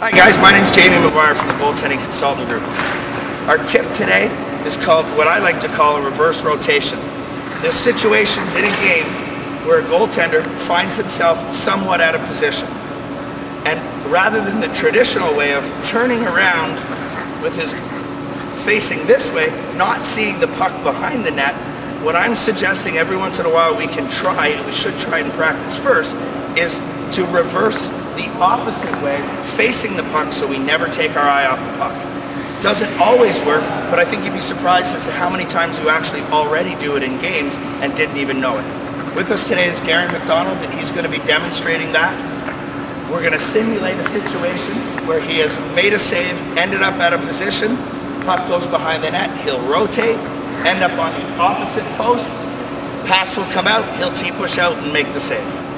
Hi guys, my name is Jamie McGuire from the Goaltending Consultant Group. Our tip today is called what I like to call a reverse rotation. There's situations in a game where a goaltender finds himself somewhat out of position. And rather than the traditional way of turning around with his facing this way, not seeing the puck behind the net, what I'm suggesting every once in a while we can try, and we should try and practice first, is to reverse the opposite way, facing the puck so we never take our eye off the puck. Doesn't always work, but I think you'd be surprised as to how many times you actually already do it in games and didn't even know it. With us today is Gary McDonald, and he's going to be demonstrating that. We're going to simulate a situation where he has made a save, ended up at a position, puck goes behind the net, he'll rotate, end up on the opposite post, pass will come out, he'll T-push out and make the save.